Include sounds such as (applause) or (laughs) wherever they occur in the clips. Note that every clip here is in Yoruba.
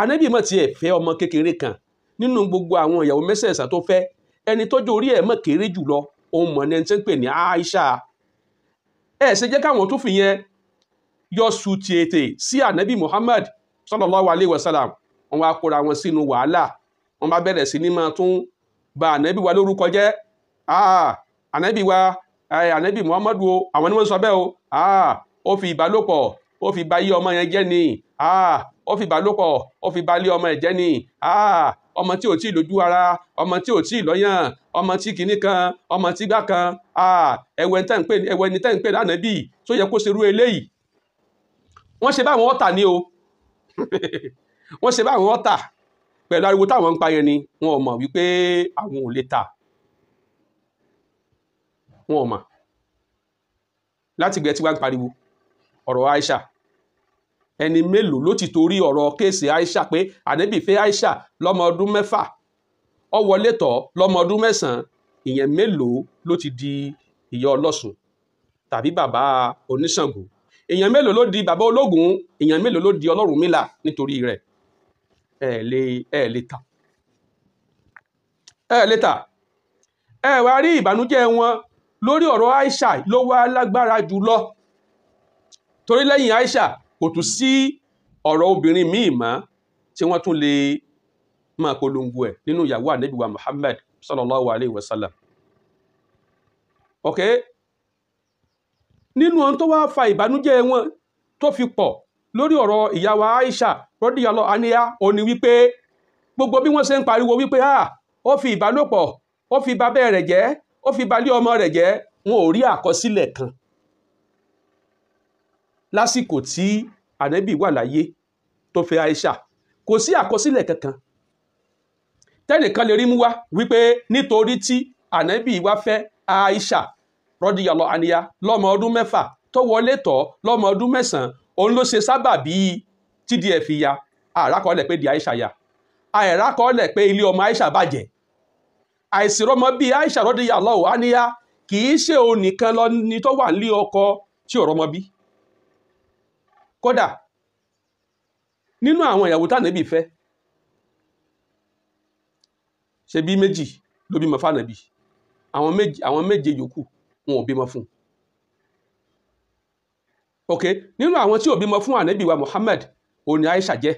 ànábì mọ̀ tiẹ̀ fẹ́ ọmọ kékeré kan. Nínú gbogbo àwọn ìyàwó mẹ́sẹ̀ẹ̀sà tó fẹ́ ẹni tọ́jú orí ẹ̀ mọ̀ kéré jùlọ òun mọ̀ ní ẹni tí ń pè ní Aisha. Ẹ̀ ṣe jẹ́ káwọn tó fi yẹn yọ sùtì ètè sí ànábì Muhammad sallallahu alayhi wa sallam. Wọn wá kóra wọn sínú wàhálà. Wọn bá bẹ̀rẹ̀ sí ní máa tún ba ànábì wa lórúkọ jẹ́. Ànábì wa ànábì Muhammad o àwọn ni wọ́n sọ bẹ́ẹ̀ o. Ó fi ìbálòpọ̀ ó fi ba yí ọmọ yẹn jẹ́ ni. Ah ó fi ìbálòpọ̀ ó fi ba lé ọmọ ẹ̀ jẹ́ ni. Ah ọmọ tí ò tí ì lójú ara ọmọ tí ò tí ì lọ́yàn ọmọ tí kìíní kan ọmọ tí gbá kan. Ah ẹ̀wẹ̀ tẹ́ ń pè ẹ̀wẹ̀ ni tẹ́ ń pè lánàbì tó yẹ kó ṣerú eléyìí. Wọ́n ṣe báwọn ọ̀tà ni o. (laughs) Wọ́n ṣe báwọn ọ̀tà pẹ̀lú ariwo táwọn ń pa yẹn ni wọn ò mọ̀ wípé àwọn ò lè tà. Wọn mọ̀. Láti gbẹ tí wọ́n ń pariwo ọ̀rọ̀ Aisha ẹni mélòó ló ti torí ọ̀rọ̀ kéèsì Aisha pé ànábì fẹ́ Aisha lọ́mọ ọdún mẹ́fà? Ó wọlé tọ̀ lọ́mọ ọdún mẹ́sàn-án. Ìyẹn mélòó ló ti di ìyá ọlọ́sùn tàbí bàbá oníṣàngó? Èèyàn mélòó ló di bàbá ológun? Èèyàn mélòó ló di ọlọ́rùnmílà nítorí rẹ̀? Ẹ lè ẹ lè tà. Ẹ lè tà. Ẹ wá rí ìbànújẹ́ wọn lórí ọ̀rọ̀ Aisha ló wá lágbára jùlọ. Torí lẹ́yìn Aisha kò tún sí ọ̀rọ̀ obìnrin míì mọ́ tí wọ́n tún lè máa polongo ẹ̀ nínú ìyàwó ànábì Muhammad sallallahu alayhi wa sallam. Ok? Nínú ohun tó wá fa ìbànújẹ́ wọn tó fi pọ̀ lórí ọ̀rọ̀ ìyàwó Aisha radiyallahu anha ó ní wípé gbogbo bí wọ́n ṣe ń pariwo wípé ah ó fi ìbálòpọ̀ ó fi babẹ́ rẹ̀ jẹ́ ó fi balẹ̀ ọmọ rẹ̀ jẹ́ wọn ò rí àkọsílẹ̀ kan lásìkò tí ànábì wà láyé tó fẹ́ Aisha. Kò sí àkọsílẹ̀ kankan tẹ́nìkan lè rí mú wá wípé nítorí tí ànábì wá fẹ́ Aisha radiyallahu anha lọ́mọ ọdún mẹ́fà tó wọlé tọ̀ lọ́mọ ọdún mẹ́sàn-án òun ló ṣe sábà bíi tdf fi ya. Àràkọọ́lẹ̀ pé di Aisha ya. Àìràkọọ́lẹ̀ pé ilé ọmọ Aisha bàjẹ́. Àìsírọ́mọ bíi Aisha radiyallahu anha kì í ṣe òun nìkan lọ ní tó wà nílé ọkọ tí ò rọ́mọ bí kódà nínú àwọn ìyàwó tánàbí fẹ́ ṣe bí méjì ló bímọ fánàbí àwọn méje àwọn méje yòókù wọn ò bímọ fún un. Ok nínú àwọn tí ò bímọ fún ànábì wa Muhammad òun Aisha jẹ́.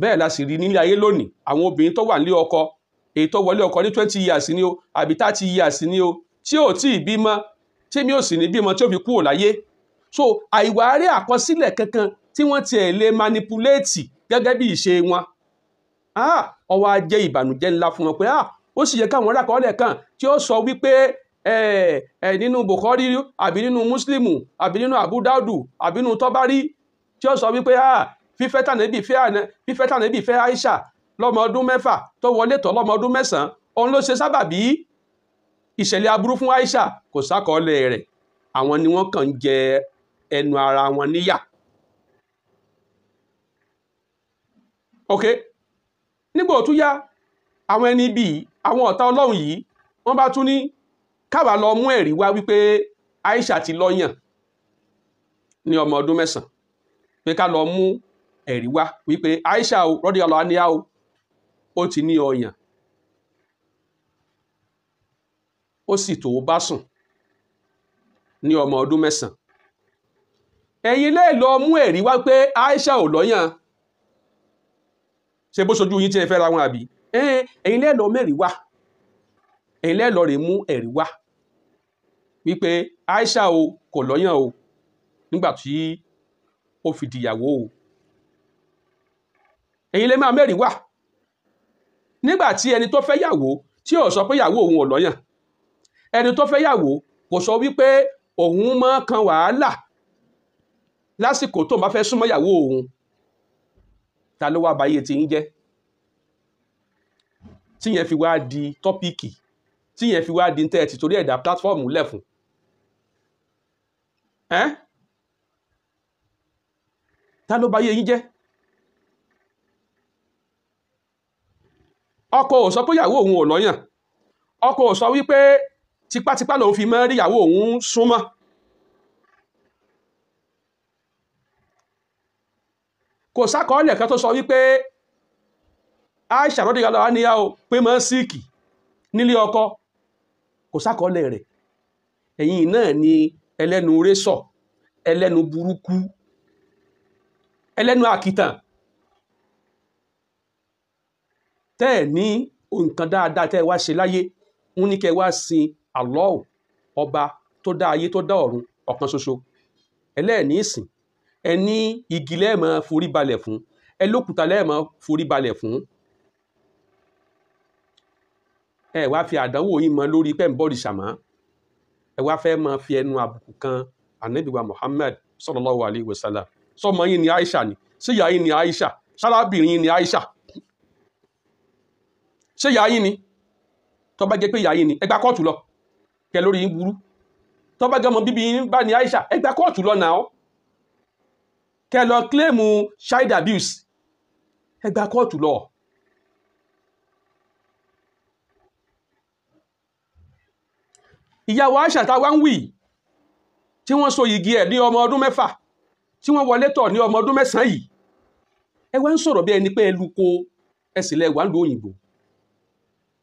Bẹ́ẹ̀ la sì rí nílé ayé lónìí àwọn obìnrin tó wà nílé ọkọ èyí tó wọlé ọkọ ní twenty years ni o àbí thirty years ni o tí ò tí ì bímọ tí mi ò sì ní bímọ tí ó fi kúrò láyé so àìwárí àkọsílẹ̀ kankan tí wọ́n tiẹ̀ lè manipulate gẹ́gẹ́ bí ìṣe wọn. Ah ó wá jẹ́ ìbànújẹ́ ńlá fún wọn pé ah ó sì yẹ káwọn rákọọ́lẹ̀ kan tí ó sọ wípé nínú Bukhari àbí nínú Muslimu àbí nínú Abu Daudu àbí nínú Tọ́bárí tí ó sọ wípé ah fífẹ́ tànẹ́bì fẹ́ tànẹ́bì fẹ́ Aisha lọ́mọ ọdún mẹ́fà tó wọlé tọ̀ lọ́mọ ọdún mẹ́sàn-án òun ló ṣe sábàbí ìṣẹ̀lẹ̀ aburú fún Aisha kò sákọọ́lẹ̀ rẹ̀. Àwọn ni wọ́n kàn ń jẹ ẹnu ara wọn níyà. Ok nígbà tó yá àwọn ẹni bíi àwọn ọ̀tá ọlọ́run yìí wọ́n bá tún ní káwa lọ mú ẹ̀rí wá wípé Aisha ti lọ́yàn ní ọmọ ọdún mẹ́sàn-án. Pé ká lọ mú ẹ̀rí wá wípé Aisha o radiyallahu anha o ó ti ní ọyàn. Ó sì tó bá sùn ní ọmọ ọdún mẹ́sàn-án ẹ̀yin lè lọ mú ẹ̀rí wá pé Aisha ò lọ́yàn. Ṣe bó ṣojú yín tí ẹ fẹ́ ra wọn àbí? Ẹ̀yin lè lọ mẹ́rin wá. Ẹ̀yin lè lọ rè mú ẹ̀rí wá. Wípé Aisha o kò lọ́yàn o nígbà tí ó fi dìyàwó o. Ẹ̀yin lè máa mẹ́rin wá. Nígbà tí ẹni tó fẹ́ yàwó tí ò sọ pé yàwó òun ò lọ́yàn. Ẹni tó fẹ́ yàwó kò sọ wípé òun máa kan wàhálà lásìkò tó bá fẹ́ súnmọ́ yàwó òun ta ló wá báyé tí ń jẹ́? Tí yẹn fi wá di tọ́píìkì tí yẹn fi wá di tẹ́ ẹ ti torí ẹ̀dá pílátífọ́ọ̀mù lẹ́fun ẹ́ ta ló báyé yín jẹ́? Ọkọ ò sọ pé ìyàwó òun ò lọ́yàn. Ọkọ ò wípé tipátipá lòun fi rí ìyàwó òun súnmọ́ kò sákọọ́lẹ̀ kan tó sọ wípé Aisha radiyallahu anha o pé ń síìkì nílé ọkọ. Kò sákọọ́lẹ̀ rẹ̀. Ẹ̀yin náà ni ẹlẹ́nu rẹ́sọ̀ ẹlẹ́nu burúkú ẹlẹ́nu àkìtàn. Tẹ́ ẹ̀ ní nǹkan dáadáa tẹ́ ẹ wá ṣe láyé ń ní kẹ́ wá sin Allah ọba tó dá ayé tó dá ọ̀run ọ̀kan ṣoṣo. Ẹlẹ́ẹ̀ní ìsìn ẹ ní igi lẹ́ẹ̀mọ́ forí balẹ̀ fún. Ẹ lókùúta lẹ́ẹ̀mọ́ forí balẹ̀ fún. Ẹ wá fi àdánwò yìí mọ lórí pẹ́ńbọ́ọ̀lì ṣàmọ́ ẹ wá fẹ́ máa fi ẹnu àbùkù kan anabiwa Muhammad sallallahu alayhi wa sallam. Sọmọ yìí ni Aisha ni. Síyà yìí ni Aisha? Sárábìnrin yìí ni Aisha. Ṣé ìyá yín ni? Tó bá jẹ́ pé ìyá ni ẹ gba kóòtù lọ. Kẹ lórí yín burú. Tó jẹ́ ọmọ bíbí yín bá ní Aisha ẹ gba kóòtù lọ náà kẹ lọ kílèmù child abuse. Ẹ gba kóòtù lọ. ìyàwó Aisha tá a wá ń wì tí wọ́n so yìgì ẹ̀ ní ọmọ ọdún mẹ́fà tí wọ́n wọlé tọ̀ ní ọmọ ọdún mẹ́sàn-án yìí. Ẹ wá ń sọ̀rọ̀ bí ẹni pé ẹ lu ko ẹ sì lẹ wà ń lo òyìnbó.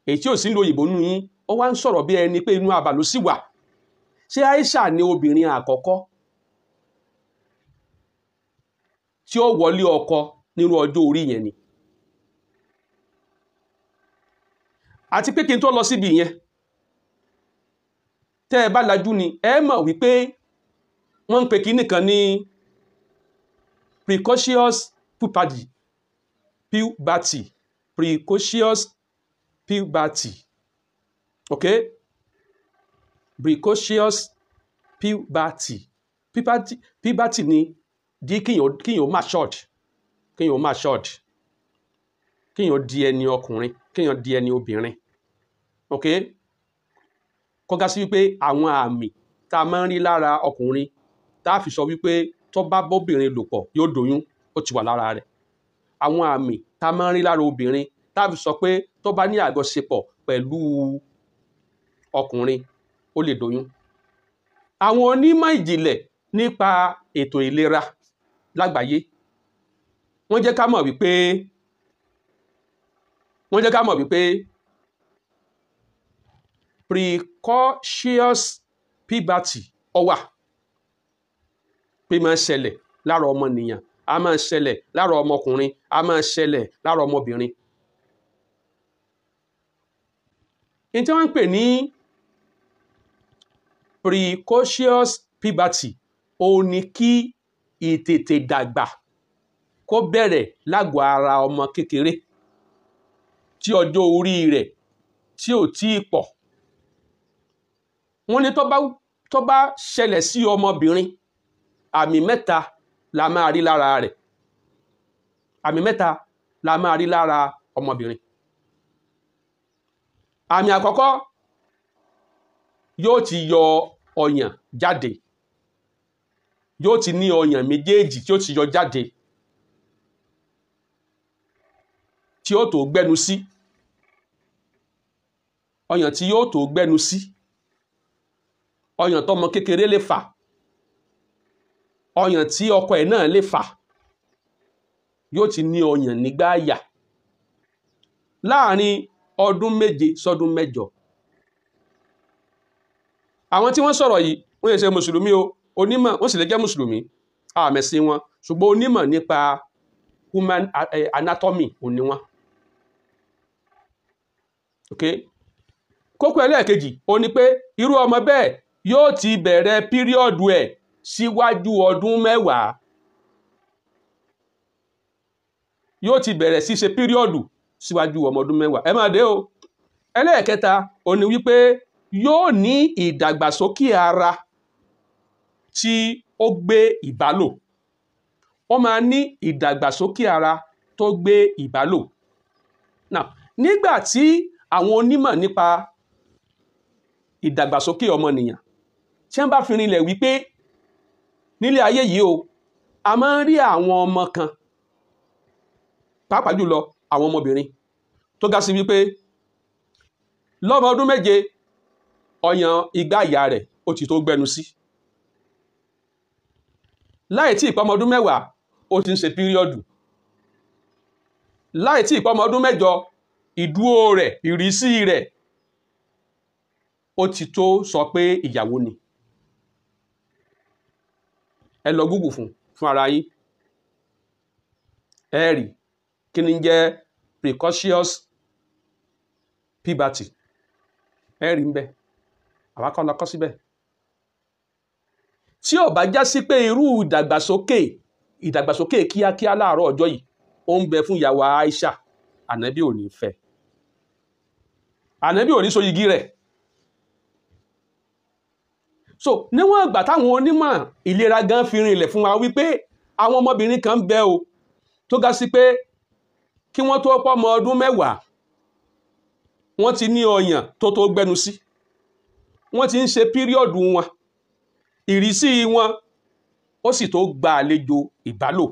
Èyí tí ò sí ń lo òyìnbó nínú yín ó wá ń sọ̀rọ̀ bí ẹni pé inú abà ló sì wà. Ṣé Aisha ni obìnrin àkọ́kọ́ tí ó wọlé ọkọ nínú ọjọ́ orí yẹn ni. Àti pé kí n tó lọ síbi yẹn tẹ́ ẹ bá lajú ni ẹ mọ̀ wípé wọ́n ń pe kinní kan ní precocious puberty puberty precocious puberty. Okay precocious puberty puberty ni di kíyàn kíyàn má short kíyàn má short kíyàn di ẹni ọkùnrin kíyàn di ẹni obìnrin. Okay kọ́gá sí wípé àwọn àmì tá a máa ń rí lára ọkùnrin tá a fi sọ wípé tó bá bóbìnrin lò pọ̀ yóò doyún ó ti wà lára rẹ̀. Àwọn àmì tá a máa ń rí lára obìnrin tá a fi sọ pé tó bá ní àjọṣepọ̀ pẹ̀lú ọkùnrin ó lè doyún. Àwọn onímọ̀ ìjìnlẹ̀ nípa ètò ìlera lágbàáyé wọ́n jẹ́ ká mọ̀ wípé wọ́n jẹ́ ká mọ̀ wípé precocious puberty ó wà pé máa ń ṣẹlẹ̀ lára ọmọnìyàn a máa ń ṣẹlẹ̀ lára ọmọkùnrin a máa ń ṣẹlẹ̀ lára ọmọbìnrin. ní tí wọ́n ń pè ní precocious puberty òun ni kí ìtètè dàgbà kó bẹ̀rẹ̀ lágọ̀ọ́ ara ọmọ kékeré tí ọjọ́ orí rẹ̀ tí ò tí ì pọ̀. Wọ́n ní tó bá tó bá ṣẹlẹ̀ sí ọmọbìnrin àmì mẹ́ta la máa rí lára rẹ̀. Àmì mẹ́ta la máa rí lára ọmọbìnrin. Àmì àkọ́kọ́ yóò ti yọ ọyàn jáde yóò ti ní ọyàn méjèèjì tí ó ti yọ jáde tí ó tó gbẹnu sí ọyàn tí yóò tó gbẹnu sí ọyàn tọmọ kékeré lè fà ọyàn tí ọkọ ẹ̀ náà lè fà yóò ti ní ọyàn nígbà àyà. Láàrin ọdún méje sọdún mẹ́jọ àwọn tí wọ́n sọ̀rọ̀ yìí wọ́n yẹ ṣe mùsùlùmí o onímọ̀ wọ́n sì lè jẹ́ mùsùlùmí. Àmẹ̀sìn wọn ṣùgbọ́n onímọ̀ nípa human anatomy òní wọn. okay kókó ẹlẹ́ẹ̀kejì ó ní pé irú ọmọ bẹ́ẹ̀ yóò ti bẹ̀rẹ̀ píríọ̀dù ẹ̀ síwájú ọdún mẹ́wàá. Yóò ti bẹ̀rẹ̀ sí ṣe píríọ̀dù síwájú ọmọ ọdún mẹ́wàá. Ẹ máa dé o. Ẹlẹ́ẹ̀kẹta ó ní wípé yóò ní ìdàgbàsókè ara tí ó gbé ìbálò. Ó máa ní ìdàgbàsókè ara tó gbé ìbálò. Now nígbà tí àwọn onímọ̀ nípa ìdàgbàsókè ọmọnìyàn tí wọ́n bá fi rinlẹ̀ wípé nílé ayé yìí o a máa ń rí àwọn ọmọ kan pàápàá jùlọ àwọn ọmọbìnrin tó ga sí wípé lọ́mọ ọdún méje ọyàn igbá ìyá rẹ̀ ó ti tó gbẹnu sí láì tí ìpamọ́ ọdún mẹ́wàá ó ti ń ṣe píríọ̀dù. Láì tí ìpọ́mọ ọdún mẹ́jọ ìdúró rẹ̀ ìrísí rẹ̀ ó ti tó sọ pé ìyàwó ni. Ẹ lọ gúgù fún fún ara yín. Ẹ rí kí ni jẹ́ precocious puberty? Ẹ rí ń bẹ. Àwa kọ́ lọ kọ́ síbẹ̀ tí ó bá já sí pé irú ìdàgbàsókè ìdàgbàsókè kíákíá láàárọ̀ ọjọ́ yìí ó ń bẹ fún ìyàwó Aisha ànábì ò ní fẹ́. Ànábì ò ní so igi rẹ̀. So níwọ̀n ìgbà táwọn onímọ̀ ìlera gan fi rinlẹ̀ fún wa wípé àwọn ọmọbìnrin kan bẹ o tó ga sí pé kí wọ́n tó pọ́ ọmọ ọdún mẹ́wàá wọ́n ti ní ọyàn tó tó gbẹnu sí. Wọ́n ti ń ṣe píríọ̀dù wọn ìrísí wọn ó sì tó gba àlejò ìbálò.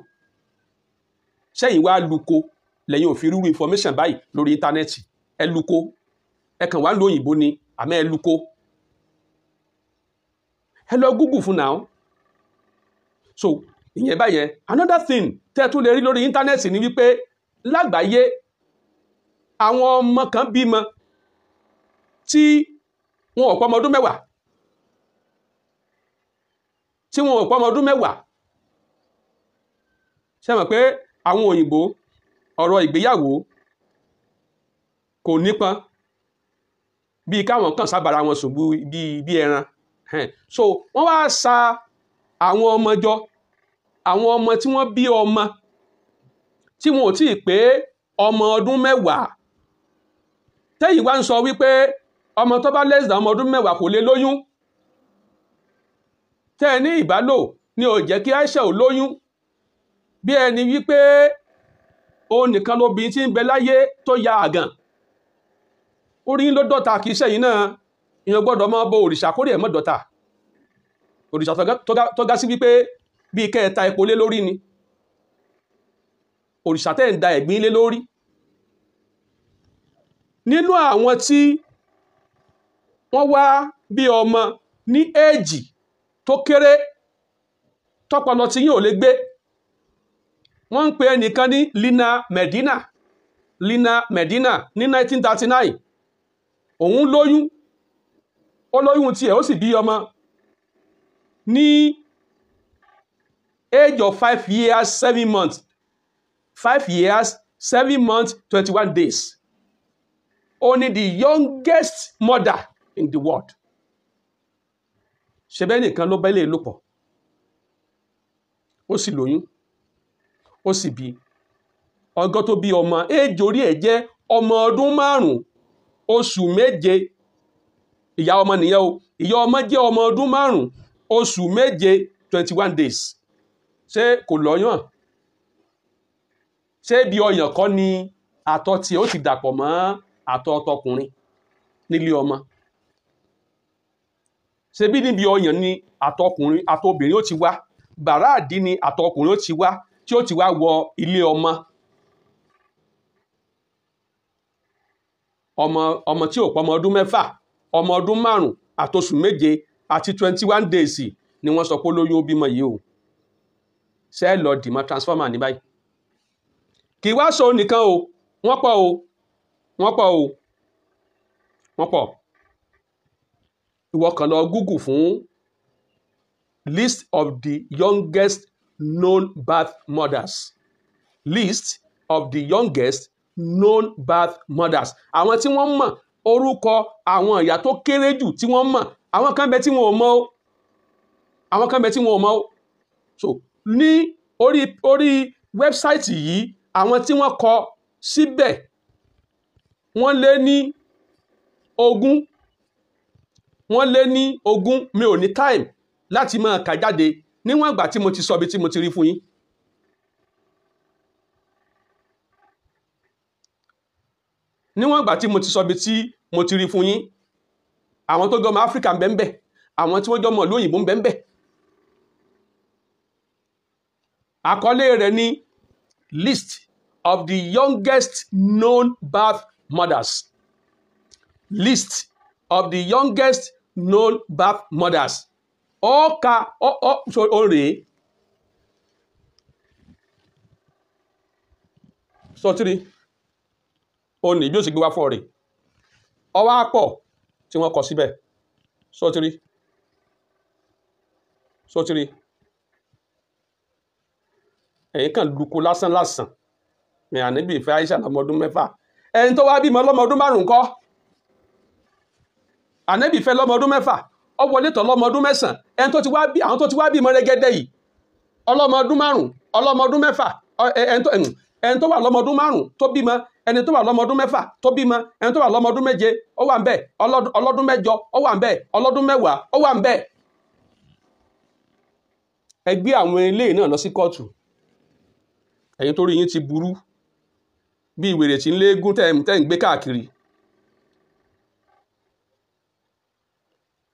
Sẹ́yìn wá luko? Lẹ́yìn òfin rúru information báyìí lórí íńtánẹ́ẹ̀tì. Ẹ luko. Ẹ kàn wá ń lo òyìnbó ni àmọ́ ẹ luko. Ẹ lọ google fún náà so ìyẹn báyẹn. Another thing tẹ́ ẹ tún lè rí lórí íńtánẹ́ẹ̀tì ni wípé lágbàáyé àwọn ọmọ kan bímọ tí wọn ò pọ́ ọmọ ọdún mẹ́wàá tí wọn ò pọ́ ọmọ ọdún mẹ́wàá? Ṣe mọ̀ pé àwọn òyìnbó ọ̀rọ̀ ìgbéyàwó kò nípọn bíi káwọn kan sábàra wọn sùn bíi bí ẹran. So wọ́n wá sa àwọn ọmọ jọ àwọn ọmọ tí wọ́n bí ọmọ tí wọn ò tí ì pé ọmọ ọdún mẹ́wàá. Tẹ́yìn wá ń sọ wípé ọmọ tó bá less than ọmọ ọdún mẹ́wàá kò lè lóyún tẹ́ ẹ ní ìbálò ni ò jẹ́ kí Aisha ò lóyún. Bí ẹni wípé òun nìkan lóbìnrin tí ń bẹ láyé tó ya àgàn. Orí ló dọ́ta kì í ṣẹ̀yìn náà. Ìyẹn gbọ́dọ̀ máa bọ òrìṣà kórè ẹ̀ mọ́ dọ́ta. Òrìṣà tó ga sí wípé bíi kẹta epo lé lórí ni. Òrìṣà tẹ́ ń da ẹ̀gbin lé lórí. Nínú àwọn tí wọ́n wá bí ọmọ ní éèjì tó kéré tọpọlọ tí yín ò lè gbé. Wọ́n ń pe ẹnìkan ní Lina Medina. Lina Medina ní 1939 òun lóyún. Ó lóyún tiẹ̀ ó sì bí ọmọ. Ní age of five years seven months. Five years seven months twenty-one days. Only the youngest mother in the world ṣe bẹ́ẹ̀ nìkan ló bẹ́ẹ̀ lè lò pọ̀? Ó sì lóyún ó sì bí. Ọgọ́ tó bí ọmọ éèjì orí ẹ̀ jẹ́ ọmọ ọdún márùn-ún oṣù méje. Ìyá ọmọ nìyẹn o. Ìyá ọmọ jẹ́ ọmọ ọdún márùn-ún oṣù méje twenty one days. Ṣé kò lọ́yàn? Ṣé bí ọyàn kọ́ ni àtọ̀ tí ó ti dàpọ̀ mọ́ àtọ̀ ọtọkùnrin nílé ọmọ ṣé bí níbi ọyàn ni àtọkùnrin àtọbìnrin ó ti wá? Bàrá àdí ni àtọkùnrin ó ti wá tí ó ti wá wọ ilé ọmọ. Ọmọ ọmọ tí ò pọ̀ ọdún mẹ́fà ọmọ ọdún márùn àtoṣù méje àti twenty one days ni wọ́n sọ pé olóyún ó bímọ yìí o. Ṣe é lọ dìmọ̀ transformer ní báyìí? Kì í wá sọ nìkan o wọ́n pọ̀ o wọ́n pọ̀ o wọ́n pọ̀ ìwọ kàn lọ Google fún list of the youngest known birth mothers. List of the youngest known birth mothers. Àwọn tí wọ́n mọ̀ orúkọ àwọn ìyá tó kéré jù tí wọ́n mọ̀ àwọn kan bẹ tí wọn ò mọ̀ o. Àwọn kan bẹ tí wọn ò mọ̀ o. So ní orí orí wẹ́bsáìtì yìí àwọn tí wọ́n kọ síbẹ̀ wọ́n lé ní ogún wọ́n lé ní ogún mi ò ní time láti máa kà jáde níwọ̀n ìgbà tí mo ti sọ ibi tí mo ti rí fún yín. níwọ̀n ìgbà tí mo ti sọ ibi tí mo ti rí fún yín àwọn tó jọmọ áfíríkà ń àwọn tí wọ́n jọmọ ìlú òyìnbó ń àkọlé rẹ̀ ní list of the youngest known birth mothers list of the youngest known birth mothers. Ọ̀ọ́ka ọ̀ọ́ rèé. Sọtiri ó ní bí ó sì gbé wá fún ọ rè ọwọ́ àpọ̀ tí wọ́n kọ síbẹ̀. Sọtiri sọtiri ẹ̀yin kan luku lásán lásán. Ní ànábì ìfẹ́ Aisha lọ́mọdún mẹ́fà. Ẹni tó wá bímọ lọ́mọdún márùn-ún kọ́ ànábì ìfẹ́ lọ́mọdún mẹ́fà ó wọlé tọ̀ lọ́mọdún mẹ́sàn-án ẹni tó ti wá bí àwọn tó ti wá bímọ rẹ́gẹ́dẹ́ yìí ọlọ́mọdún márùn-ún ọlọ́mọdún mẹ́fà ọ- ẹ- ẹni tó wà lọ́mọdún márùn-ún tó bímọ ẹni tó wà lọ́mọdún mẹ́fà tó bímọ ẹni tó wà lọ́mọdún méje ó wà ń bẹ̀ ọlọ́dún mẹ́jọ ó wà ń bẹ̀ ọlọ́dún mẹ́wàá ó wà ń bẹ̀. ẹ gbé àwọn eléyìí náà lọ sí kóòtù ẹ̀yin tó yín ti burú bí ìwèrè tí ń léegun tẹ́ ń gbé káàkiri.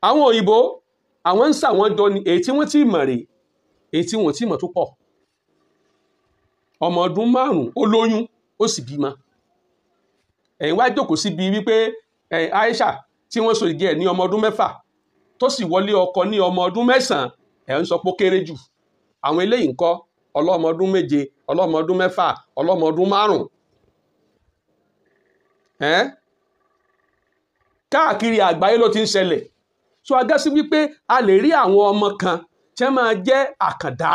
Àwọn òyìnbó àwọn ń sàwọn jọ ni èyí tí wọ́n ti mọ̀ rèé èyí tí wọ́n ti mọ̀ tó pọ̀. Ọmọ ọdún márùn-ún ó lóyún ó sì bímọ. Ẹ̀yin wá jókòó síbi wípé Aisha tí wọ́n so ìgé ẹ̀ ní ọmọ ọdún mẹ́fà tó sì wọlé ọkọ ní ọmọ ọdún mẹ́sàn-án ẹ̀ ń sọ pé ó kéré jù. Àwọn eléyìí ńkọ́ ọlọ́mọ ọdún méje ọlọ́mọ ọdún mẹ́fà ọlọ́mọ ọdún márùn-ún. Káàkiri àgbáyé ló ti ń ṣẹlẹ̀ so a gá sí wípé a lè rí àwọn ọmọ kan tí wọ́n máa jẹ́ àkàndá.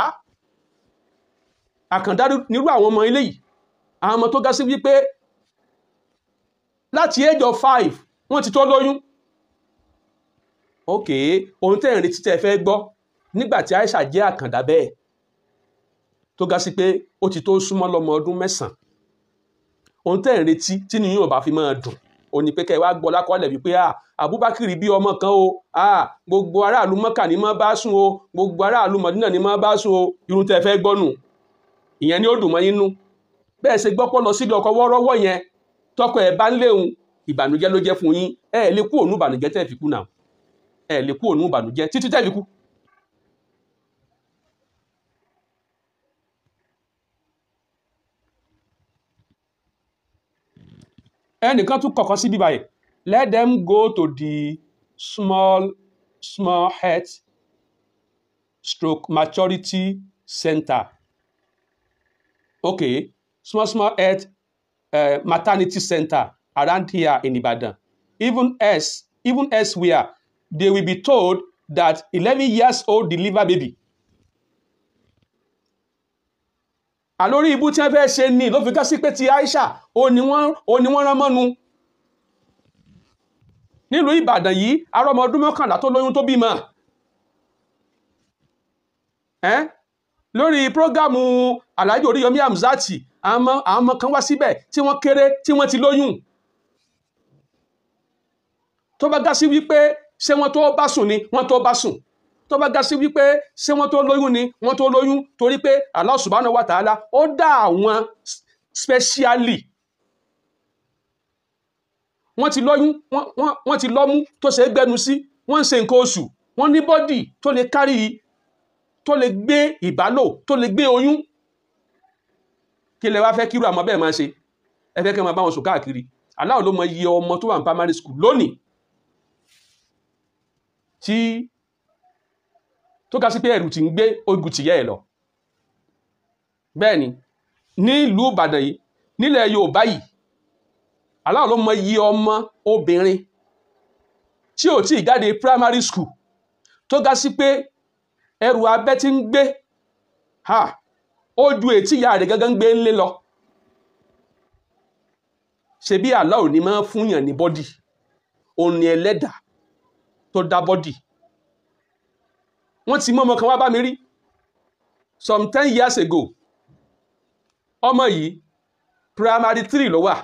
Àkàndá nírú àwọn ọmọ eléyìí àwọn ọmọ tó gá sí wípé láti age of five wọ́n ti tó lóyún. Ok ohun tẹ́ ẹ̀ ń retí tẹ́ ẹ fẹ́ gbọ́ nígbà tí Aisha jẹ́ àkàndá bẹ́ẹ̀ tó ga sí pé ó ti tó súnmọ́ lọ́mọ ọdún mẹ́sàn-án. Ohun tẹ́ ẹ̀ tí nìyí ò bá fi máa dùn ó ní pé kẹ́ ẹ wá gbọ́ lákọọ́lẹ̀ wípé à Abubakar bí ọmọ kan o. À gbogbo aráàlú Mọ́kà ní máa bá sùn o. Gbogbo aráàlú Mọ̀dínà ní máa bá sùn o. Irun tẹ́ fẹ́ gbọ́ nù. Ìyẹn ni ó dùn mọ́ yín nú bẹ́ẹ̀ ṣe gbọ́pọ̀ lọ sílé ọkọ̀ wọ́ọ́rọ́wọ́ yẹn tọkọ ẹ̀ bá ń léhun ìbànújẹ́ ló jẹ́ fún yín. Ẹ òun ìbànújẹ́ tẹ́ fi kú náà. Ẹ òun ìbànújẹ́ títí tẹ́ fi kú. Ẹnìkan tún kọ̀kan síbí báyìí let them go to the small small health stroke maturity center. Okay small small health uh, maternity center around here in Ibadan. Even else even elsewhere they will be told that eleven years old deliver baby àlórí ibú tí wọ́n fẹ́ ṣe ni ló fi ká sí pé ti Aisha ó ní wọ́n rán mọ́nu. Nílùú Ìbàdàn yìí arọ́mọ ọdún mọ́kànlá tó lóyún tó bímọ. Lórí prógámù Alhaji Oríyọmí ọmọ àwọn ọmọ kan wá síbẹ̀ tí wọ́n kéré tí wọ́n ti lóyún. Tó bá gá sí wípé ṣé wọ́n tó bá sùn ni wọ́n tó bá sùn tó bá gá sí wípé ṣé wọ́n tó lóyún ni wọ́n tó lóyún torí pé Allah subhanahu wa ó dá àwọn specially. Wọ́n ti lóyún wọ́n ti lọ́mú tó ṣe é gbẹnu sí wọ́n ń ṣe nǹkan oṣù wọ́n ní bọ́dì tó lè kárí tó lè gbé ìbálò tó lè gbé oyún. Kí lẹ wá fẹ́ kírú àmọ́ bẹ́ẹ̀ máa ṣe? Ẹ fẹ́ kẹ́ máa bá wọn sùn káàkiri. Allah ló mọ iye ọmọ tó wà ní primary school lónìí. Tí tó ga sí pé ẹ̀rù ti ń gbé ogun tìyẹ́ ẹ̀ lọ. Bẹ́ẹ̀ ni ní ìlú Ìbàdàn yìí nílẹ̀ Yorùbá yìí Allah ló mọ iye ọmọ obìnrin tí ò tí ì jáde primary school tó ga sí pé ẹrù abẹ́ tí ń gbé. Ó ju ètí ìyá rẹ̀ gángan gbé ńlé lọ. Ṣebí Allah ò ní máa fún yàn ní bọ́dì òun ni ẹlẹ́dà tó dá bọ́dì wọ́n ti mọ́ ọmọ kan wá bá mi rí. Some ten years ago ọmọ yìí primary three ló wà.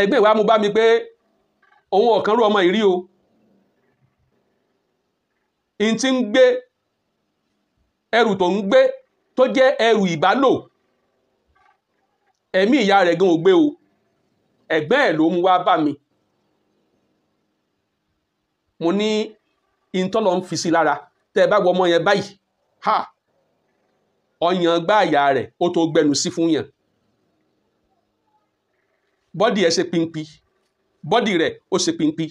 Ẹgbẹ́ ìwà mú bá mi pé òun ọ̀kan rú ọmọ yìí o. N ti ń gbé ẹrù tó ń gbé tó jẹ́ ẹrù ìbálò. Ẹ̀mí ìyá rẹ̀ gan ò gbé o. Ẹ̀gbẹ́ ẹ̀ ló mú wá bá mi. Mo ní ìtọ́lọ̀ ń fi sí lára. Tẹ́ ẹ bá wọ ọmọ yẹn báyìí ha! Ọyàn gbá àyà rẹ̀ ó tó gbẹnu sí fún yàn. Bọ́dì ẹ̀ ṣe pínpín. Bọ́dì rẹ̀ ó ṣe pínpín.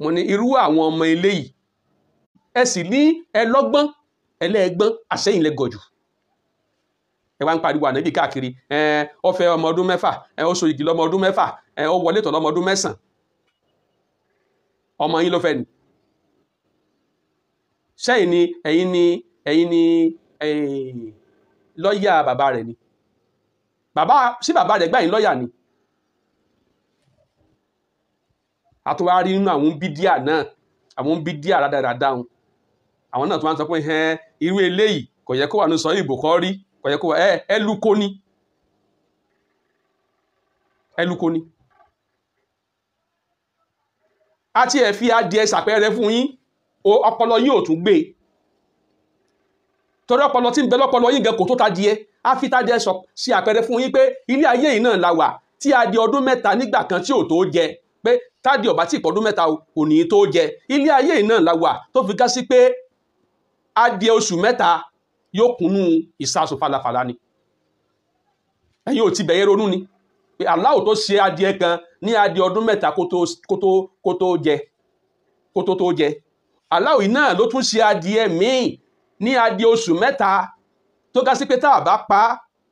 Mo ní irú àwọn ọmọ eléyìí. Ẹ sì ní ẹlọ́gbọ́n ẹlẹ́ẹ̀gbọ́n àṣẹyìn lẹ́gọ̀jù ẹ wá ń pariwo ànábì káàkiri. Ẹ ó ọmọ ọdún mẹ́fà. Ẹ ó so igi ọdún mẹ́fà. Ẹ wọlé tọ̀ lọ́mọ ọdún mẹ́sàn ọmọ yín ló fẹ́ ni. Sẹ́yìn ni ẹ̀yin ni ẹ̀yin ni lọ́ọ̀yà bàbá rẹ̀ ni? Bàbá sí bàbá rẹ̀ gbà yín lọ́ọ̀yà ni? Àtúwárí nínú àwọn bídíà náà àwọn bídíà rádaràdà wọn. Àwọn náà tó máa ń sọ pé ẹn irú eléyìí kò yẹ kó wà ní sọ ìbò kọ́ rí kò yẹ kó wà ẹ ẹ lúkó ní ẹ lúkó ní. Àti ẹ̀ fi adìẹ ṣàpẹẹrẹ fún yín. Ọpọlọ yín ò tún gbé. Torí ọpọlọ tí ń bẹ lọ́pọlọ yín gan kò tó ta díẹ̀ á fi tádìẹ sọ sí àpẹẹrẹ fún yín pé ilé ayé yìí náà la wà tí adìẹ ọdún mẹ́ta nígbà kan tí ò tó jẹ. Pé tádìẹ ọba tí ìpọdún mẹ́ta ò ní tó jẹ. Ilé ayé yìí náà la wà tó fi ká sí pé adìẹ oṣù mẹ́ta yóò kúnnú ìsasùn falafala ni. Ẹ̀yin ò ti bẹ̀yẹ ronú ni pé Allah tó ṣe adìẹ kan ní adìẹ ọdún mẹ́ta kó tó kó tó jẹ kó tó tó jẹ. Allah náà ló tún ṣe adìẹ míì ní adìẹ oṣù mẹ́ta tó ká sí pé tá bá pa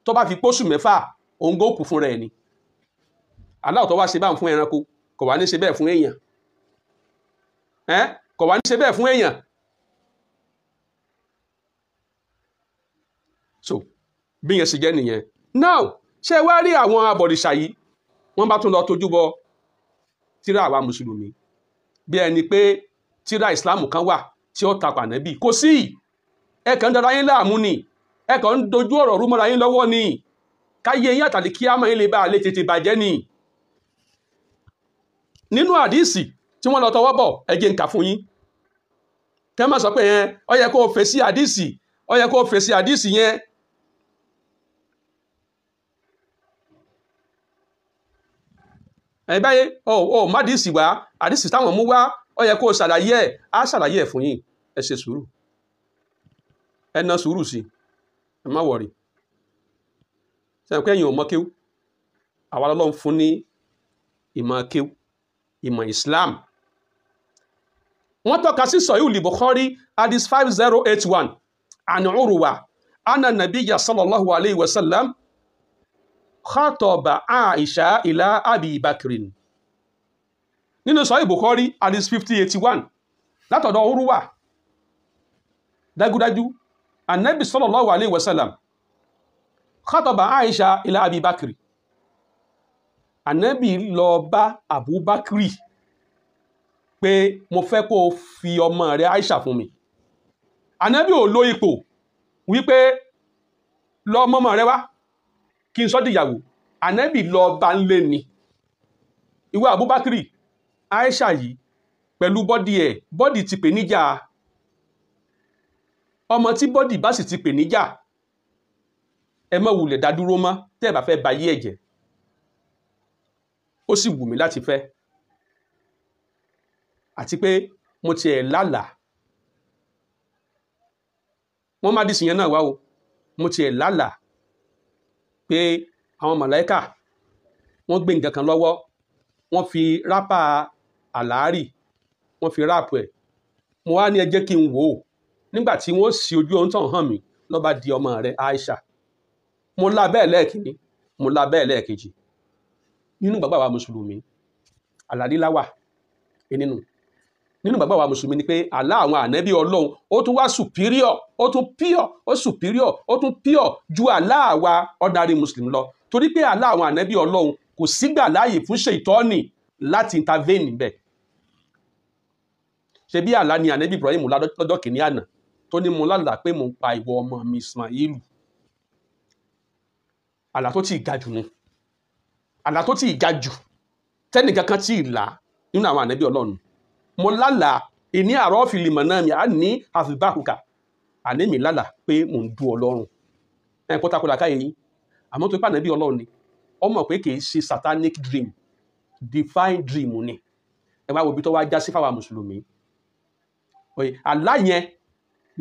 tó bá fi pósù mẹ́fà òun fún rẹ̀ ni. Allah tó wá ṣe báwọn fún ẹranko kò wá ní ṣe bẹ́ẹ̀ fún èèyàn. Kò wá ní ṣe bẹ́ẹ̀ fún èèyàn. So bí yẹn sì jẹ́ nìyẹn. Now ṣé wá rí àwọn abọ̀rìṣà yìí? Wọ́n bá tún lọ tójú bọ tíra àwa mùsùlùmí. Bí ẹni pé tíra ìsìláàmù kan wà tí ó takò ànábì. Kò sí. Ẹ kàn ń dara yín láàmú ni. Ẹ kàn ń dojú ọ̀rọ̀ rú mọ́ra yín lọ́wọ́ ni. Káyé yín àtàlí kí á máa lè bá a lè tètè bàjẹ́ ni. Nínú àdíìsì tí wọ́n lọ tọwọ́ bọ̀ ẹ jẹ́ n fún yín. Tẹ́ máa sọ pé yẹn ó yẹ kó o fèsì àdíìsì. Ó yẹ kó o fèsì àdíìsì yẹn ẹ̀yin báyé ọ ọ má díìsì wá àdíìsì táwọn mú wá ó yẹ kó o ṣàlàyé ẹ̀ á ṣàlàyé ẹ̀ fún yín. Ẹ ṣe sùúrù. Ẹ na sùúrù sí ẹ má wọ̀rì sẹ́yìn pé ẹ̀yin ò mọ àwa lọ́lọ́run fún ní ìmọ̀ kéwú ìmọ̀ Islam. Wọ́n tọ́ka sí sọ̀yìn Bukhari hadith five zero eight one. Àni Urwa anna nabiyya sallallahu alayhi wa khataba Aisha ila Abi Bakrin nínú sọ̀yìn Bukhari hadith fifty eighty one látọ̀dọ̀ Urwa. Dájúdájú anabi sallallahu alayhi wa sallam khataba Aisha ila Abi Bakri anabi lọ bá Abubakri pé mo fẹ́ kó o fi ọmọ rẹ Aisha fún mi. Anabi ò lo ipò wípé lọ mọ́mọ́ rẹ wá kí n sọ́ dìyàwó anabi lọ bá ń lé ni. Ìwọ Abubakri Aisha yìí pẹ̀lú bọ́dì ẹ̀ bọ́dì ti pè níjà. Ọmọ tí bọ́dì bá sì ti pè níjà ẹ má wulẹ̀ dá dúró mọ́ tẹ́ ẹ bá fẹ́ ba yí ẹ̀jẹ̀ ó sì wù mí láti fẹ́. Àti pé mo tiẹ̀ lálàá. Wọ́n má dìsìn náà wá o. Mo tiẹ̀ lálàá pé àwọn màláíkà wọ́n gbé nǹkan kan lọ́wọ́ wọ́n fi rápà àlàárì wọ́n fi ráàpù ẹ̀. Mo wá ní ẹ jẹ́ kí n wò ó. Nígbà tí wọ́n sì ojú ohun tàn hàn mí ló di ọmọ rẹ̀ Aisha. Mo la bẹ́ẹ̀ lẹ́ẹ̀kìíní mo la bẹ́ẹ̀ lẹ́ẹ̀kejì. Nínú gbàgbọ́ àwa mùsùlùmí àlàdíláwà nínú nínú gbàgbọ́ àwa mùsùlùmí ni pé àlá àwọn ànẹ́bí ọlọ́run ó tún wá superior ó tún pure ó superior ó tún pure ju àlá àwa ordinary muslim lọ. Torí pé àlá àwọn ànẹ́bí ọlọ́run kò sígbà láàyè fún ṣètọ́nì láti intervene níbẹ̀. Ṣe bí àlá ni ànẹ́bí Ibrahim lọ́dọ̀ kìíní àná tó ní mo lálàá pé mo ń pa ìwọ ọmọ mi Ismailu. Àlá tó ti ga jù ni. Àlá tó ti ga jù. Tẹ́nì kankan tí là nínú àwọn ànẹ́bí ọlọ́run mo lálàá ìní àrọ́ fìlìmọ̀ náà mi à ní àfìbákùkà àní mi lálàá pé mò ń du ọlọ́run. Ẹ̀ kọ́tàkọ́tà káyé yín. Àmọ́ tó pé ànẹ́bí ọlọ́run ni ọmọ pé kì í ṣe satanic dream divine dream ni. Ẹ wá wo ibi tó wá já sí fáwọn mùsùlùmí. Oye àlá yẹn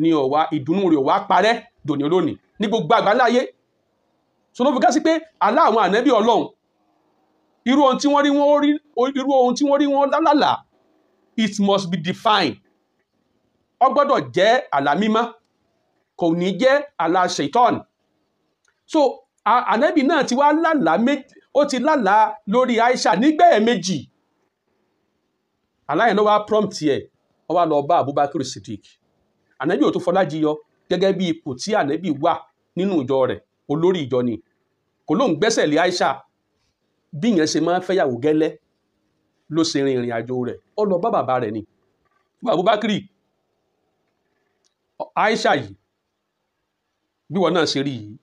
ni ọ̀wá ìdùnnú rẹ̀ wá parẹ́ dòní olónìí ní gbogbo àgbáláyé. So ló fi ká sí pé àlá àwọn ànẹ́bí ọlọ́run irú ohun tí wọ́n rí wọ́n rí irú ohun tí wọ́n rí wọ́n lálàlà it must be defined. Ó gbọ́dọ̀ jẹ́ àlá mímọ́. Kò ní jẹ́ àlá ṣèitán so ànábì náà ti wá lálàá méjì ó ti lálàá lórí Aisha nígbẹ́ méjì aláyẹn ló wá prompt ẹ̀. Ó wá lọ bá Abubakar Siddiq. Ànábì ò tó fọlájì yọ gẹ́gẹ́ bí ipò tí ànábì wà nínú ìjọ rẹ̀. Olórí ìjọ ni. Kò lóun gbẹ́sẹ̀ lé Aisha. Bí yẹn ṣe máa ń fẹ́yàwó gẹ́lẹ́ ló ṣe rin ìrìn àjò rẹ̀. Ó lọ bá bàbá rẹ̀ ni. Abubakar. Aisha yìí bí wọn náà ṣe rí yìí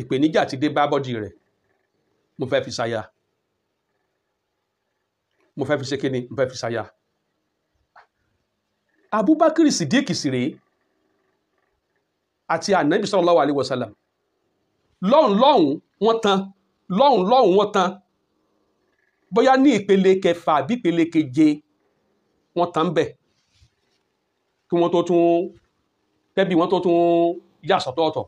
ìpèníjà ti dé bá bọ́dì rẹ̀. Mo fẹ́ fi ṣaya. Mo fẹ́ fi ṣe kíni? Mo fẹ́ fi ṣaya. Abubakar Siddiq sì rèé. Àti anabi sallallahu alaihi wasallam. Lọ́hùn lọ́hùn wọ́n tán lọ́hùn lọ́hùn wọ́n tán bóyá ní ìpele kẹfà àbí ìpele keje wọ́n tán bẹ̀. Kí wọ́n tó tún kẹ́bí wọ́n tó tún yà sọ́tọ̀ọ̀tọ̀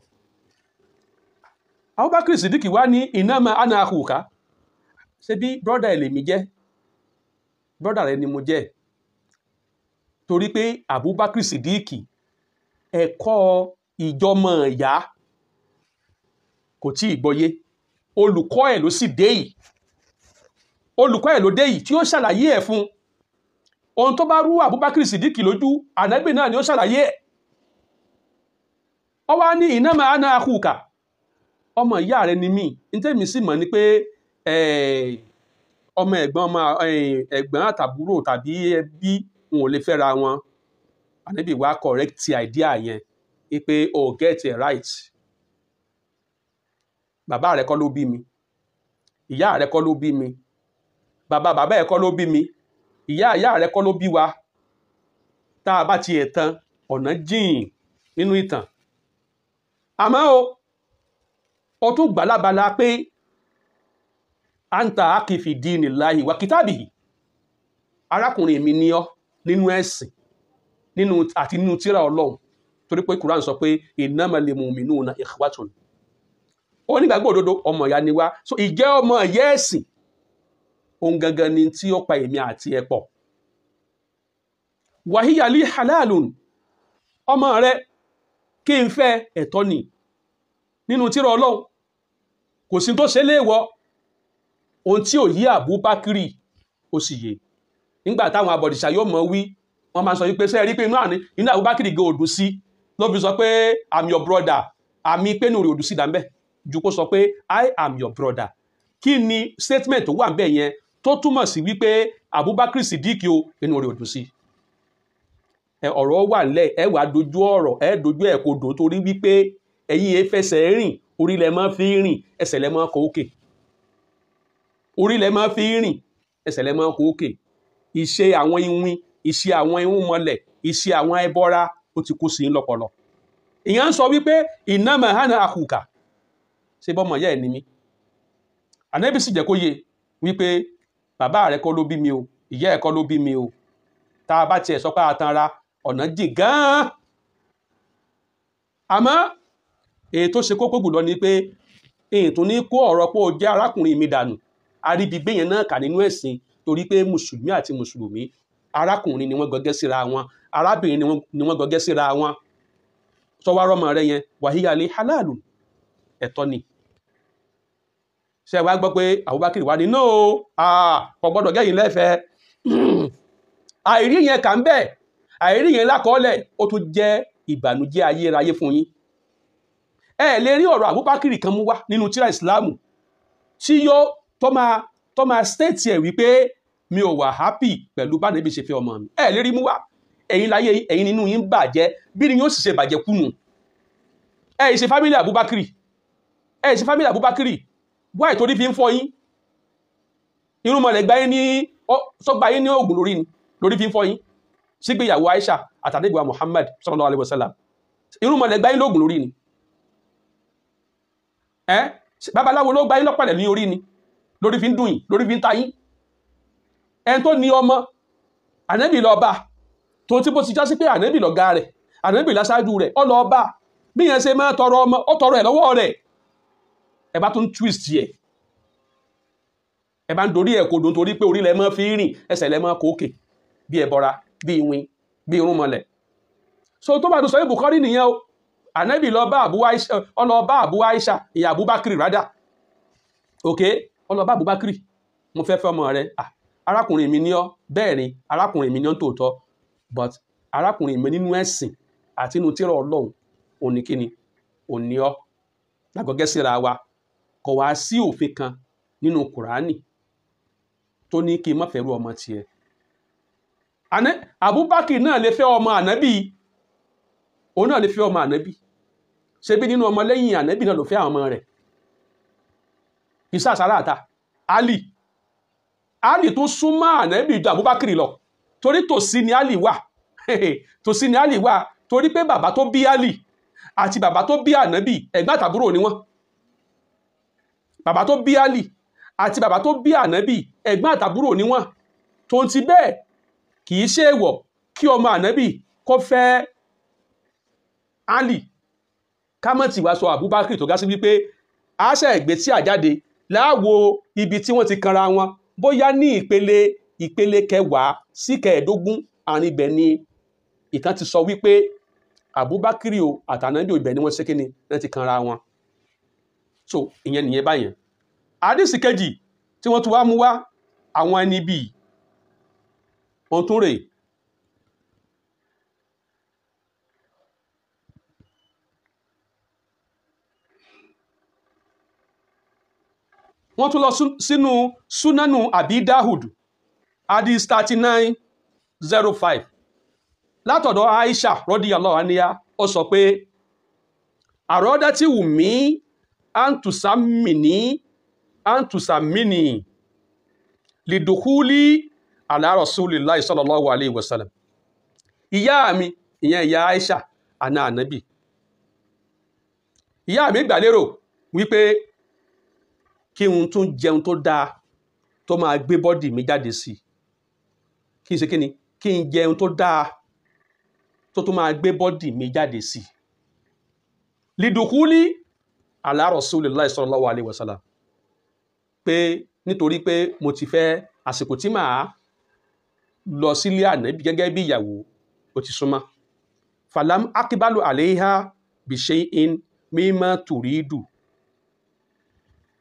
Abubakar Siddiq wá ní innama ana akhuka. Ṣe bí brọ́dà ẹ̀ lèmi jẹ́? Brọ́dà rẹ ni mo jẹ́. Torí pé Abubakar Siddiq ẹ̀kọ́ ìjọmọ ìyá kò tí ì gbọ́yé. Olùkọ́ ẹ̀ ló sì dé yìí olùkọ́ ẹ̀ ló dé yìí tí ó ṣàlàyé ẹ̀ fún ohun tó bá rú Abubakar Siddiq lójú ànábì náà ni ó ṣàlàyé ẹ̀. Ọ wá ní innama ana akhuka. Ọmọ ìyá rẹ ni mí. Ntẹ́mi sì mọ̀ ni pé ọmọ ẹ̀gbọ́n ọmọ ẹ̀gbọ́n àtàbúrò tàbí ẹbí wọn ò lè fẹ́ra wọn. Ànábì wá correct idea yẹn pé o get it right. Bàbá rẹ kọ́ ló bí mi. Ìyá rẹ kọ́ ló bí mi bàbá bàbá ẹ kọ́ ló bí mi. Ìyá ìyá rẹ kọ́ ló bí wa. Tá a bá tiẹ̀ tán ọ̀nà jìn nínú ìtàn. Àmọ́ o ó tún gbàlábala pé anta akifi dini lahi wa kitabi arákùnrin mi ní ọ nínú ẹ̀sìn nínú àti nínú tírà Ọlọ́run. Torí pé Quran sọ pé innamal mu'minuna ikhwatun. Ó nígbàgbọ́ òdodo ọmọ ìyá ni wá. So ìjẹ́ ọmọ ìyá ẹ̀sìn ohun gangan ni tí ó pa èmi àti ẹ pọ̀. Wàhíyàlí halalun. Ọmọ rẹ kí n fẹ́ ẹ̀tọ́ ni nínú tírà Ọlọ́run. Kò sí tó ṣe léèwọ̀ ohun tí ò yí àbúbákírì ó sì yé. Nígbà táwọn abọ̀dìṣà yóò mọ̀ wí wọ́n máa sọ wípé sẹ́ẹ̀ rí pé inú àní inú àbúbákírì gan òdù sí? Ló fi sọ pé i'm your brother. Àmì pé inú rẹ̀ òdù sí dàmbẹ́ ju kó sọ pé i am your brother. Kí ni statement tó wà ń bẹ̀ yẹn tó túmọ̀ sí wípé àbúbákírì Sídíkì o inú rẹ̀ òdù sí. Ọ̀rọ̀ wà nílẹ̀ ẹ wàá dojú ọ̀rọ̀ ẹ dojú ẹ̀ kodò torí wípé ẹ̀yin ẹ fẹsẹ̀ rìn orí lẹ máa fi rìn ẹsẹ̀ lẹ máa kọ òkè. Orí lẹ máa fi rìn ẹsẹ̀ lẹ máa kọ òkè. Ìṣe àwọn iwin ìṣe àwọn ihun mọlẹ̀ ìṣe àwọn ẹbọra ó ti kó sí lọ́pọlọ. Ìyẹn ń sọ wípé innama ana akhuka. Ṣe bọ́mọ ìyá ẹ̀ ní mi ànábì sì jẹ́ kó yé wípé bàbá rẹ̀ kọ́ ló bí mi o ìyá ẹ̀ kọ́ ló bí mi o. Tá a bá tiẹ̀ sọ pé àtànra ọ̀nà jìn gan-an. Àmọ́ èyí tó ṣe kókó gbùdọ̀ ni pé èyí tó ní kó ọ̀rọ̀ pé ó jẹ́ arákùnrin mi dànù. Àríbigbé yẹn náà kà nínú ẹ̀sìn torí pé mùsùlùmí àti mùsùlùmí arákùnrin ni wọ́n gọgẹ́ síra wọn arábìnrin ni wọ́n gọgẹ́ síra wọn. Sọwárọ́ ọmọ rẹ yẹn wàhíyàlé halalu ẹ̀tọ́ ni ṣe wá gbọ́ pé Abubakar wà ní no kò gbọ́dọ̀ gẹ́yìn lẹ́fẹ̀ẹ́. (clears throat) Àìrí yẹn kà ń bẹ̀. Àìrí yẹn lákọọ́lẹ̀ ó tún jẹ́ ìbànújẹ́ ayérayé fún yín. Ẹ lè rí ọ̀rọ̀ Abubakar kan mú wá nínú tírà ìsìláàmù tí yóò tó máa tó máa stéètì ẹ̀ wípé mi ò wà happy pẹ̀lú bá níbi ṣe fi ọmọ mi. Ẹ lè rí mú wá. Ẹ̀yin láyé ẹ̀yin nínú yín bàjẹ́. Bí ni yóò sì ṣe bàjẹ́ kùnù ẹ ṣe fámílì Abubakar. Ẹ ṣe fámílì Abubakar wáì torí fi ń fọ yín? Irun mọ̀lẹ̀ gbáyé ní sọ́gbà yín ní oògùn lórí ni lórí fi ń fọ yín. Sígbéyàwó Aisha àtàdégbà Muhammad sallallahu alaihi wasallam irun mọ̀lẹ̀ gbáyé lóògùn lórí ni? Ẹ́ babaláwo ló gbáyé lọ́pàlẹ̀ ní orí ni lórí fi ń dùn yín lórí fi ń ta yín. Ẹn tó ní já sí pé ànẹ́bì lọ ga rẹ̀ ànẹ́bì lásáájú rẹ̀ ọ lọ bá bí yẹn ṣe máa tọrọ ọmọ tọrọ ẹ̀ lọ́wọ́ rẹ̀ ẹ bá tún twist yẹ. Ẹ bá ń dorí ẹ̀ kodò torí pé orí lẹ mọ́ fi rìn ẹsẹ̀ lẹ mọ́ kókè bí ẹbọra bí ìwìn bí irun mọlẹ̀. So tó bá tó sọ yìí Bukhari nìyẹn o. Ànábì lọ bá àbú aisha ọlọ bá àbú aisha ìyá abubakar rádà. Ok ọlọ bá abubakar mo fẹ́ fẹ́ ọmọ rẹ. Ah arákùnrin mi ní ọ. Bẹ́ẹ̀ ni arákùnrin mi ní ọ tòótọ́. But arákùnrin mi nínú ẹ̀sìn àti inú tírà ọlọ́run òní kíni òní ọ. Lágọ̀gẹ́ síra wa kò wá sí òfin kan nínú kùránì tó ní kí n má fẹ́ rú ọmọ tiẹ̀. Abubakar náà lè fẹ́ ọmọ ànábì. Òun náà lè fẹ́ ọmọ ànábì. Ṣebí nínú ọmọ lẹ́yìn ànábì náà ló fẹ́ ọmọ rẹ̀? Isa sarata ali. Ali tó súnmọ́ ànábì ju abubakar lọ. Torí tòsí ni ali wà. (laughs) Tòsí ni ali wà. Torí pé bàbá tó bí ali àti bàbá tó bí ànábì ẹ̀gbọ́n àtàbúrò ni wọ́n bàbá tó bí ali àti bàbá tó bí ànábì ẹ̀gbọ́n àtàbúrò ni wọ́n. Tó ń ti bẹ́ẹ̀ kì í ṣe èèwọ̀ kí ọmọ ànábì kó fẹ́ ali. Kámọ́tì wá sọ abubakar tó ga sí wípé àṣẹ ìgbé tí àjáde láwo ibi tí wọ́n ti kanra wọn. Bóyá ní ìpele ìpele kẹwàá sí kẹẹ̀ẹ́dógún àárín ibẹ̀ ni ìtàn ti sọ wípé abubakar o àtànábì ibẹ̀ ni wọ́n ṣe kíni náà ti kanra wọn so ìyẹn nìyẹn báyẹn àdìsí kejì tí wọ́n tún wá mú wá àwọn ẹni bíi ohun tó rèé. Wọ́n tún lọ sínú súnánù àbí dáhùd hadith thirty nine zero five. Látọ̀dọ̀ aisha radiyallahu anha ó sọ pé àròdá tí wù mí àǹtùsàmìnì àǹtùsàmìnì lìdùkúlì ala rasulillahi sallallahu alayhi wa sallam. Ìyá mi ìyẹn ìyá aisha àna ànábì. Ìyá mi gbàlérò wípé kí n tún jẹun tó dáa tó máa gbé bọ́dì mi jáde sí kí n ṣe kí kí n jẹun tó dáa tó tún máa gbé bọ́dì mi jáde sí lidukuli ala rasulillahi sallallahu alaihi wasallam pé nítorí pé mo ti fẹ́ àsìkò tí màá lọ sílé ànábì gẹ́gẹ́ bí ìyàwó ó ti súnmọ́. Falam akibalu aleiha bishayin mimma turidu.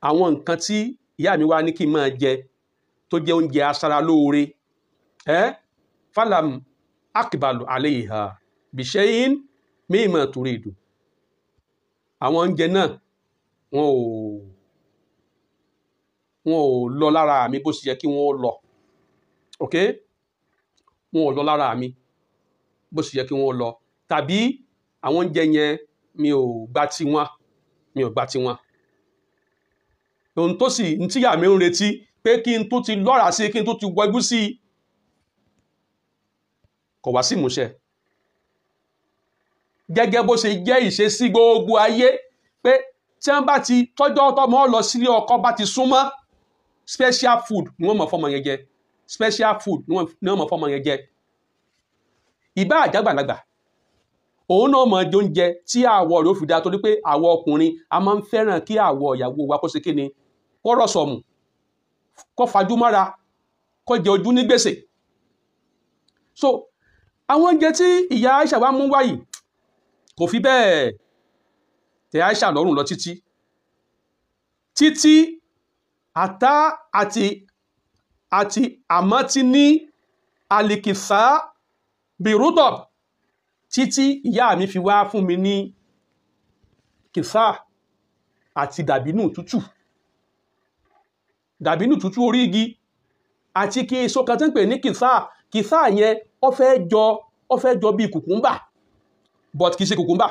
Àwọn nǹkan tí ìyá mi wá ní kí n máa jẹ tó jẹ́ oúnjẹ aṣara lóore ẹ́ falam akibalu aleiha bishayin mimma turidu. Àwọn oúnjẹ náà wọn ò wọn ò lọ lára mi bó ṣe yẹ kí wọn ó lọ. Ok? Wọn ò lọ lára mi bó ṣe yẹ kí wọn ó lọ. Tàbí àwọn oúnjẹ yẹn mi ò gbà tiwọn mi ò gbà tiwọn ohun tó sì ń tíyà mi ń retí pé kí n tó ti lọ́ra sí kí n tó ti wọgbú sí kò wá sí ìmúṣẹ. Gẹ́gẹ́ bó ṣe jẹ́ ìṣesí gbogbo ayé pé tí wọ́n bá ti tọ́jọ́ tọmọ lọ sílé ọkọ bá ti súnmọ́ special food ni wọ́n mọ̀ fọmọ yẹn jẹ. Special food ni wọ́n mọ̀ fọmọ yẹn jẹ. Ìbá àjàgbàlagbà òun náà mọ̀ jẹ oúnjẹ tí àwọ̀ rẹ̀ ó fi dáa torí pé àwọ̀ ọkùnrin a máa ń fẹ́ràn kí àwọ̀ ìyàwó wa kó ṣe kí ni kó rọ̀ sọ̀mù kó fajú mọ́ra kó jẹ ojú ní gbèsè. So àwọn oúnjẹ tí ìyá Aisha wa mú wáyìí kò fi bẹ́ẹ̀ tẹ́ Aisha lọ́rùn lọ títí. Títí àtá àti àti àmọ́ ti ní alikisa birudob títí ìyá mi fi wá fún mi ní kìsà àti dàbínù tútù. Dàbínù tútù orí igi àti kí èso kan tó ń pè ní kìsà kìsà yẹn ó fẹ́ jọ ó fẹ́ jọ bí kùkúmbà. But kìí ṣe kùkúmbà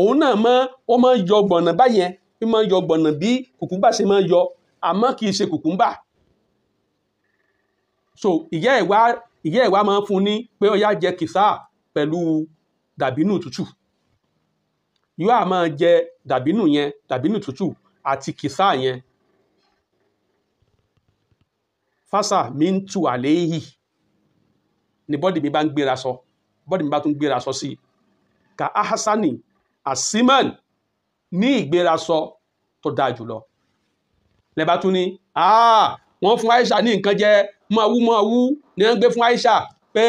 òun náà mọ́ ó máa ń yọ gbọ̀nà báyẹn ó máa ń yọ gbọ̀nà bí kùkúmbà ṣe máa yọ àmọ́ kìí ṣe kùkúmbà. So ìyá ẹ̀ wá ìyá ẹ̀ wá máa ń fún ní pé ó yá jẹ kìsà pẹ̀lú dàbínù tútù. Yóò á máa jẹ dàbínù yẹn dàbínù tútù àti kìsà yẹn. Fásà mi ń tu àléhì ni bọ́dì mi bá ń gbéra sọ bọ́dì mi bá tún gbéra sọ sí ka ahasani asiman ní ìgbéra sọ tó dáa jùlọ. Lẹ́bàá tún ní wọ́n fún Aisha ní nǹkan jẹ máa wú máa wú. Ni wọ́n gbé fún Aisha pé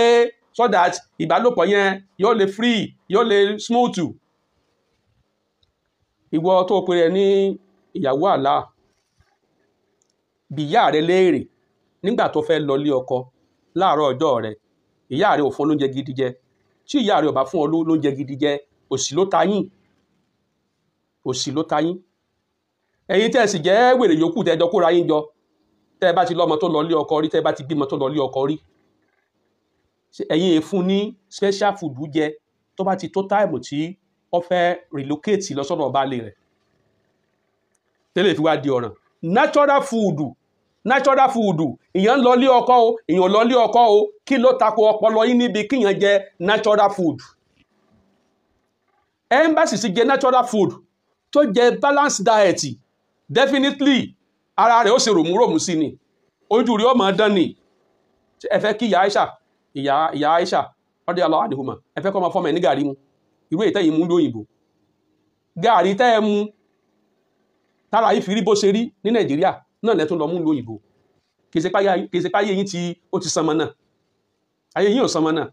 so that ìbálòpọ̀ yẹn yóò lè free yóò lè smooth. Ìwọ tó pe rẹ ní ìyàwó àlá bí ìyá rẹ léèrè nígbà tó fẹ́ lọ lé ọkọ láàárọ̀ ọjọ́ rẹ ìyá rẹ ò fún lóúnjẹ gidi jẹ. Tí ìyá rẹ ò bá fún ọ ló- lóúnjẹ gidi jẹ òṣì ló ta yín. Òṣì ló ta yín. Ẹ̀yin tẹ́ ẹ sì jẹ́ wèrè yòókù tẹ́ ẹ jọ kóra yín jọ tẹ́ ẹ bá ti lọ́mọ tó lọ lé ọkọ rí tẹ́ ẹ bá ti bímọ tó lọ lé ọkọ rí ẹ̀yin è fún ní special food jẹ tó bá ti tó táìmù tí wọ́n fẹ́ relocate lọ sọ́dọ̀ baálé rẹ̀? Tẹ́lẹ̀ fi wá di ọ̀ràn. Natural food natural food. Ìyẹn ń lọ lé ọkọ o ìyẹn ò lọ lé ọkọ o. Kí ló tako ọpọlọ yín níbi kíyàn jẹ natural food embassy sì jẹ natural food tó jẹ balanced diet. Definitely ara rẹ̀ ó ṣe ròmúròmù sí ni. Ojú rí ọmọ dán ni. Ẹ fẹ́ kí ìyá Aisha ìyá ìyá Aisha ọdẹ aláwọ àdìhùmọ ẹ fẹ́ kọ́ ọmọ fọmọ ẹ ní gàrí mu. Irú èyí tẹ́yìn mú lóyìnbó gàrí tẹ́ ẹ tára yìí fi bó ṣe rí ní Nàìjíríà náà lẹ́tún lọ mú lóyìnbó kì í ṣe páyé yín tí ó ti sanmọ náà. Ayé yín ò sanmọ náà.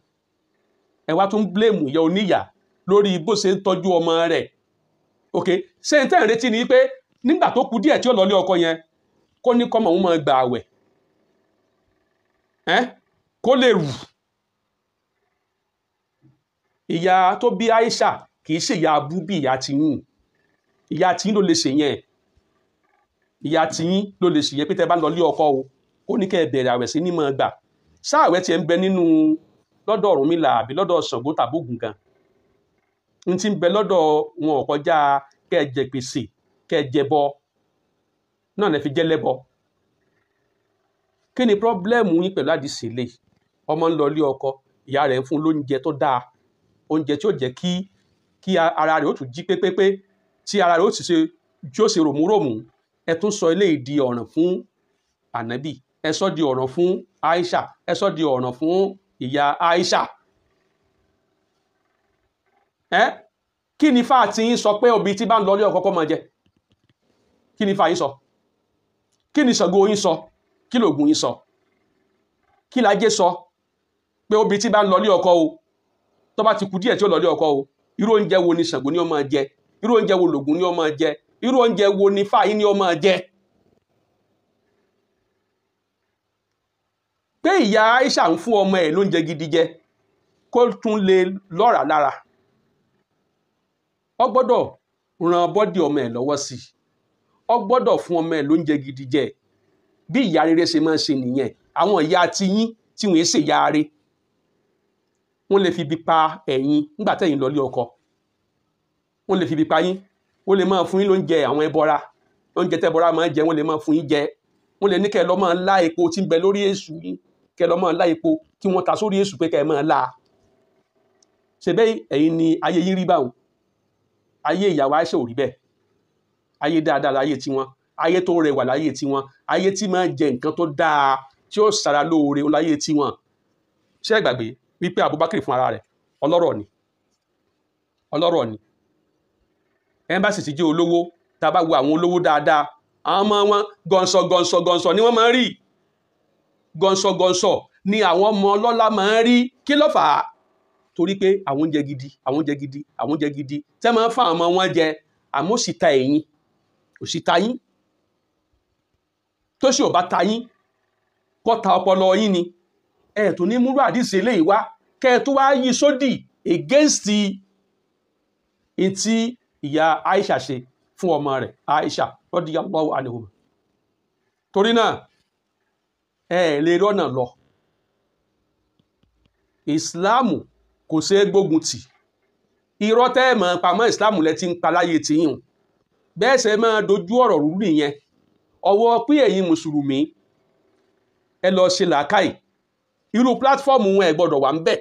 Ẹ wá tún bléèmù ìyá oníyà lórí bó ṣe ń tọ́jú ọmọ rẹ̀. Ok? Ṣé n tẹ́ retí ni pé nígbà tó kù díẹ̀ tí ó lọ lé ọkọ yẹn kó ní kọ́mọ òun máa gbà àwẹ̀. Ẹ́? Kó lè rù. Ìyá tó bí Aisha kì í ṣe ìyá abú bí ìyá tiyín. Ìyá tiyín ló lè ṣe yẹn. Ìyá tiyín ló lè ṣe yẹn pé tẹ́ bá lọ lé ọkọ o ó ní kẹ́ ẹ bẹ̀rẹ̀ àwẹ̀ sí ní máa gbà. Sáàwẹ̀ tiẹ̀ ń bẹ nínú lọ́dọ̀ Ọ̀rúnmìlà àbí lọ́dọ̀ Ṣàngó tàbí Ògún gan n ti ń bẹ lọ́dọ̀ wọn ò kọjá kẹ́ ẹ jẹ gbèsè kẹ́ ẹ jẹ bọ. Náà lẹ fi jẹ́ kí ni pọ́blẹ́mù yín pẹ̀lú àdìsí lè? Ọmọ ń lọ ilé ọkọ ìyá rẹ̀ ń fún lóúnjẹ tó dáa oúnjẹ tí ó jẹ́ kí kí ara rẹ̀ ó tún jí pépépé tí ara rẹ̀ ó sì ṣe tí ó ṣe ròmúròmù. Ẹ tún sọ eléyìí di ọ̀ràn fún ànábì. Ẹ sọ di ọ̀ràn fún Aisha. Ẹ sọ di ọ̀ràn fún ìyá Aisha ẹ kí ni fáà tí yín sọ pé òbí tí bá ń lọ ilé ọkọ kọ́ máa kí ni fáà yín sọ? Kí ni Ṣàngó yín sọ? Kí lògùn yín sọ? Kí lajẹ sọ? Pé obì tí bá ń lọ lé ọkọ o tó bá ti kú díẹ̀ tí ó lọ lé ọkọ o irú oúnjẹ wo ni Ṣàngó ni ó jẹ? Irú oúnjẹ wo lògùn ni ó jẹ? Irú oúnjẹ wo ni fáyín ni ó jẹ. pé ìyá Aisha ń fún ọmọ ẹ̀ lóúnjẹ gidi jẹ kó tún lè lọ́ràá lára ọ gbọ́dọ̀ ran bọ́dì ọmọ ẹ̀ lọ́wọ́ sí i. Ọ gbọ́dọ̀ fún ọmọ ẹ̀ lóúnjẹ gidi jẹ. Bí ìyá rere ṣe máa ń ṣe nìyẹn. Àwọn ìyá ti yín tí wọ́n ṣe ìyá rere. Wọ́n lè fi ibi pa ẹ̀yin nígbà tẹ́yin lọ lé ọkọ. Wọ́n lè fi ibi pa yín. Wọ́n lè máa fún yín lóúnjẹ àwọn ẹbọra oúnjẹ tẹ́bọra máa ń jẹ wọ́n lè máa fún yín jẹ. Wọ́n lè ní kẹ́ lọ́ máa lá epo tí ń bẹ lórí èṣù yín. Kẹ́ lọ́ máa lá epo kí wọ́n ta sórí èṣù pé kẹ́ ẹ máa lá ṣe bẹ́ẹ̀ ẹ̀yin ni ayé yín rí báwọn ayé ìyàwó Aisha ò rí bẹ́ẹ̀. Ayé dáadáa láyé tiwọn. Ayé tó rẹwà láyé tiwọn. Ayé tí máa jẹ nǹkan tó dáa tí ó sara lóore láyé tiwọn. Ṣé ẹ gbàgbé wípé Abubakar fún ara rẹ̀? Ọlọ́rọ̀ ni. Ọlọ́rọ̀ ni. Ẹmbásì ti olówó tá a bá wo àwọn olówó dáadáa àwọn ọmọ wọn gọ̀ǹsọ̀ gọ̀ǹsọ̀ gọ̀ǹsọ̀ ni wọ́n máa ń rí. Gọ̀ǹsọ̀ gọ̀ǹsọ̀ ni àwọn ọmọ ọlọ́lá máa ń rí. Kí ló fà á torí pé àwọn oúnjẹ gidi àwọn oúnjẹ gidi àwọn oúnjẹ gidi. Tẹ́ máa ń fa àwọn ọmọ wọn jẹ àmọ́ sì ta ẹ̀yìn òsì ta yín. Tó sì ò bá ta yín kọ́ ọpọlọ yín ni. Ẹ tún ní múrú àdìsí eléyìí wá. Kẹ tó wá yí sódì against ìtí ìyá Aisha ṣe fún ọmọ rẹ̀ Aisha radiyallahu anhuma torí náà ẹ lè rọ́nà lọ. Ìsìláàmù kò ṣe é gbógun tì. Irọ́ tẹ́ ẹ̀ mọ̀ pamọ́ ìsìláàmù lẹ ti ń pa láyé tìyìn bẹ́ẹ̀ ṣe máa dojú ọ̀rọ̀ rú nìyẹn. Ọwọ́ pé ẹ̀yin mùsùlùmí ẹ lọ ṣe làákàyè. Irú pílátífọ́ọ̀mù wọn ẹ gbọ́dọ̀ wà ń bẹ̀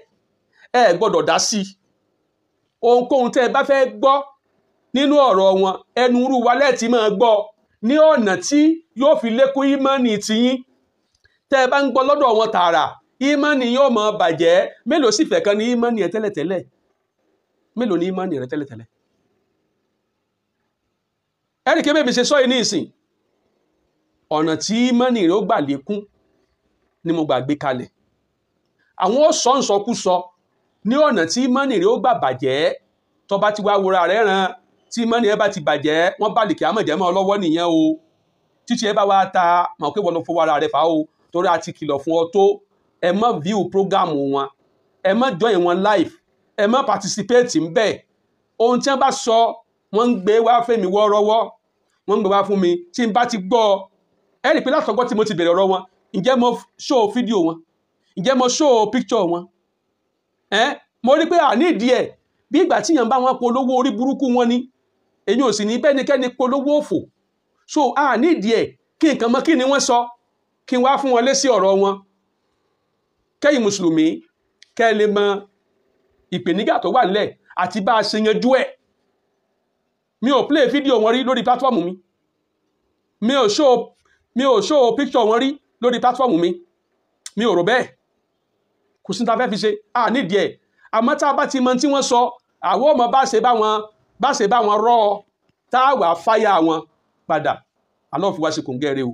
ẹ gbọ́dọ̀ dá sí i. Ohunkóhun tẹ́ ẹ bá fẹ́ gbọ́ nínú ọ̀rọ̀ wọn ẹnu irú wa lẹ́ẹ̀tì máa gbọ́ ní ọ̀nà tí yóò fi lékún ímánì tiyín tẹ́ ẹ bá ń gbọ́ lọ́dọ̀ wọn tààrà ímánì yóò máa bàjẹ́. Mélòó sì fẹ́ kan ní ímánì ẹ tẹ́lẹ̀tẹ́lẹ̀? Mélòó ní ímánì rẹ tẹ́lẹ̀tẹ́lẹ̀? Ẹnì kébé mi ṣe sọ yìí ní ìsìn ọ̀nà tí ímánì rẹ ó gbà lékún ni mo gbà gbé kalẹ̀. Àwọn sọ̀nsọ̀kúsọ ní ọ̀nà tí mọ́nì rẹ̀ ó gbà bàjẹ́. Tó bá ti wá wúra rẹ̀ ràn tí mọ́ni ẹ bá ti bàjẹ́ wọ́n bá lè kí àmọ̀jẹ́ mọ́ ọ rẹ̀ ẹ má view program wọn. Ẹ má join wọn live. Ẹ má participate ń bẹ̀. Ohun tí wọ́n bá sọ wọ́n ń gbé wá fẹ́mi wọ́ọ́rọ́wọ́ wọ́n ń gbé wá fún mi. Tí n bá ti gbọ́ ẹ rí i pé látọ̀gbọ́ tí mo ti bẹ̀rẹ̀ ọ̀rọ̀ wọn ǹjẹ́ mo show fídíò wọn? Ǹjẹ́ mo show picture wọn? Ẹ mo rí pé àní ìdí ẹ̀. Bí ìgbà tí yàn bá wọn polówó orí burúkú wọn ni èyí ò sì ní bẹ́nikẹ́ni polówó òfò. So àní ìdí ẹ̀. Kí nǹkan mọ́ kí ni wọ́n sọ? Kí n wá fún wọn lé sí ọ̀rọ̀ wọn kẹ́yìn mùsùlùmí kẹ́ ẹ lè mọ ìpèníjà tó wà nílẹ̀ àti bá a ṣe yanjú ẹ̀. Mi ò play fídíò wọn rí lórí platform mi. Mi ò show mi show picture wọn rí lórí platform mi. Mi ò rò bẹ́ẹ̀. Kò sí ta fẹ́ fi ṣe. À nídìí ẹ̀. Àmọ́ tá a bá ti mọ tí wọ́n sọ àwọn ọmọ bá ṣe bá wọn bá ṣe bá wọn rọ́ ọ tá a wà fáyà wọn padà. Alọ́ fi wá sí kòǹgẹ́rẹ́ o